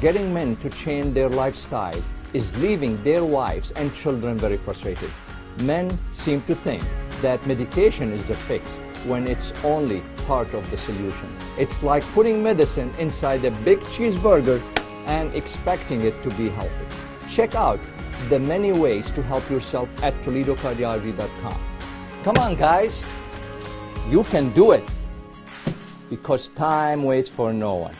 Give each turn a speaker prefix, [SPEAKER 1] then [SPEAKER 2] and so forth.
[SPEAKER 1] getting men to change their lifestyle is leaving their wives and children very frustrated. Men seem to think that medication is the fix when it's only part of the solution. It's like putting medicine inside a big cheeseburger and expecting it to be healthy. Check out the many ways to help yourself at ToledoCardiology.com. Come on, guys. You can do it because time waits for no one.